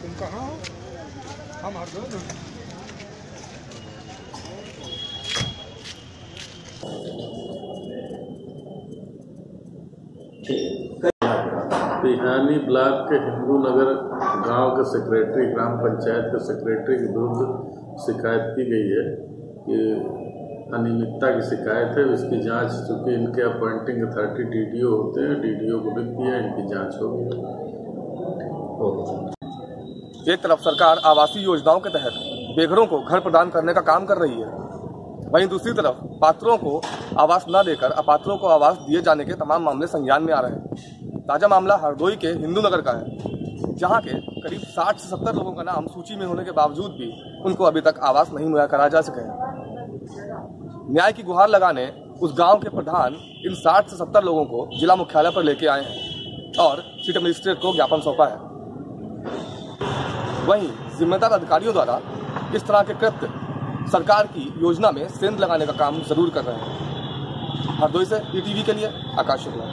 तुम कहाँ हो? हम बिहानी ब्लॉक के हिंदू नगर गाँव के सेक्रेटरी ग्राम पंचायत के सेक्रेटरी के विरुद्ध शिकायत की गई है। कि अनियमितता की शिकायत है इसकी जाँच, चूँकि इनके अपॉइंटिंग अथॉरिटी डीडीओ होते हैं, डीडीओ को लिख दिया इनकी जाँच होगी एक तरफ़ सरकार आवासीय योजनाओं के तहत बेघरों को घर प्रदान करने का काम कर रही है। वहीं दूसरी तरफ़ पात्रों को आवास न देकर अपात्रों को आवास दिए जाने के तमाम मामले संज्ञान में आ रहे हैं। ताज़ा मामला हरदोई के हिंदू नगर का है, जहाँ के करीब 60 से 70 लोगों का नाम सूची में होने के बावजूद भी उनको अभी तक आवास नहीं मुहैया कराया जा सके न्याय की गुहार लगाने उस गाँव के प्रधान इन 60 से 70 लोगों को जिला मुख्यालय पर लेके आए हैं और सिटी मजिस्ट्रेट को ज्ञापन सौंपा है। वहीं जिम्मेदार अधिकारियों द्वारा इस तरह के कृत्य सरकार की योजना में सेंध लगाने का काम ज़रूर कर रहे हैं। हरदोई से ईटीवी के लिए आकाश शुक्ला।